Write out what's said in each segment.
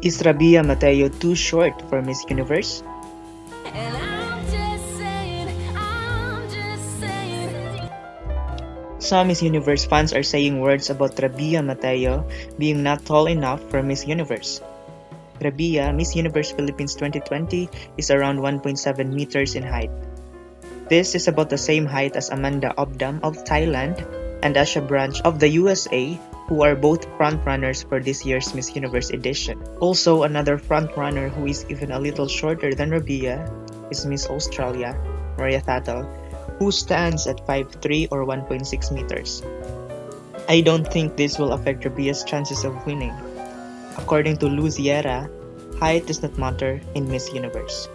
Is Rabiya Mateo too short for Miss Universe? And I'm just saying, I'm just saying. Some Miss Universe fans are saying words about Rabiya Mateo being not tall enough for Miss Universe. Rabiya, Miss Universe Philippines 2020, is around 1.7 meters in height. This is about the same height as Amanda Obdam of Thailand and Asya Branch of the USA, who are both frontrunners for this year's Miss Universe edition. Also, another frontrunner who is even a little shorter than Rabiya is Miss Australia, Maria Thattil, who stands at 5'3 or 1.6 meters. I don't think this will affect Rabiya's chances of winning. According to Lu Sierra, height does not matter in Miss Universe.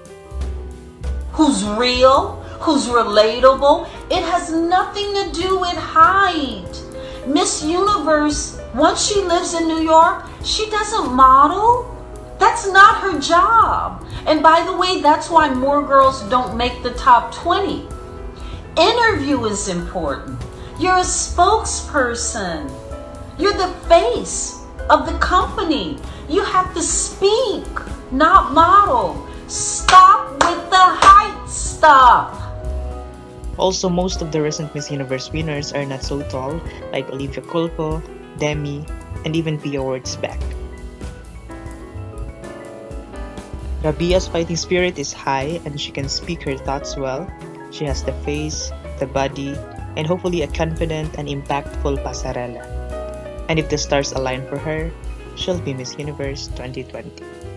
who's real, who's relatable. It has nothing to do with height. Miss Universe, once she lives in New York, she doesn't model. That's not her job. And by the way, that's why more girls don't make the top 20. Interview is important. You're a spokesperson. You're the face of the company. You have to speak, not model. Stop with the height stuff. Also, most of the recent Miss Universe winners are not so tall, like Olivia Culpo, Demi, and even Pia Wurtzbach. Rabiya's fighting spirit is high and she can speak her thoughts well. She has the face, the body, and hopefully a confident and impactful pasarela. And if the stars align for her, she'll be Miss Universe 2020.